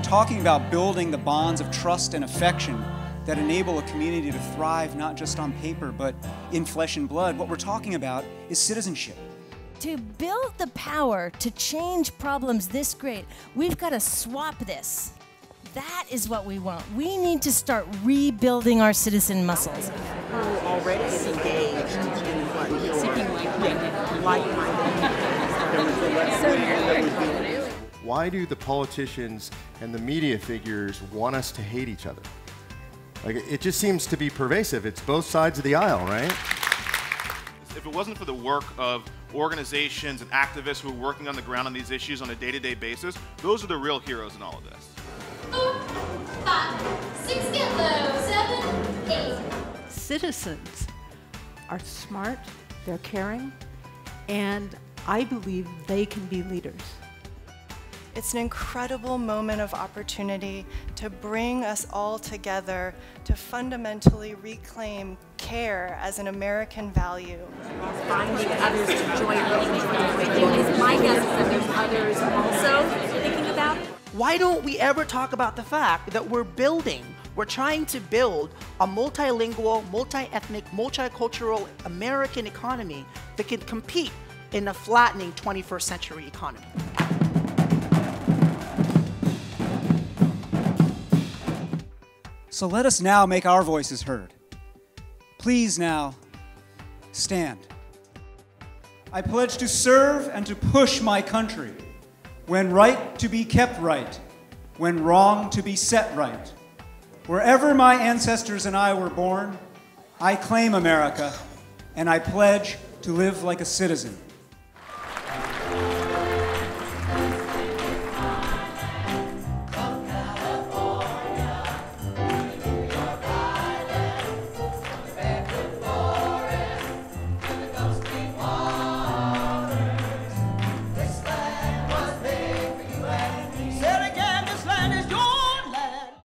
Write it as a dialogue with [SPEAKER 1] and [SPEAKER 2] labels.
[SPEAKER 1] talking about building the bonds of trust and affection that enable a community to thrive not just on paper but in flesh and blood, what we're talking about is citizenship.
[SPEAKER 2] To build the power to change problems this great, we've got to swap this. That is what we want. We need to start rebuilding our citizen muscles.
[SPEAKER 3] Who already is engaged in what seeking like-minded, like-minded.
[SPEAKER 4] Why do the politicians and the media figures want us to hate each other? Like it just seems to be pervasive. It's both sides of the aisle, right?
[SPEAKER 5] If it wasn't for the work of organizations and activists who are working on the ground on these issues on a day-to-day basis, those are the real heroes in all of this.
[SPEAKER 6] Four, five, six, get low, seven, eight.
[SPEAKER 3] Citizens are smart, they're caring, and I believe they can be leaders.
[SPEAKER 7] It's an incredible moment of opportunity to bring us all together to fundamentally reclaim care as an American value.
[SPEAKER 8] Finding others to join really My guess is that there's others also thinking about.
[SPEAKER 9] Why don't we ever talk about the fact that we're building, we're trying to build a multilingual, multi-ethnic, multicultural American economy that can compete in a flattening 21st century economy.
[SPEAKER 1] So let us now make our voices heard. Please now stand. I pledge to serve and to push my country when right to be kept right, when wrong to be set right. Wherever my ancestors and I were born, I claim America and I pledge to live like a citizen.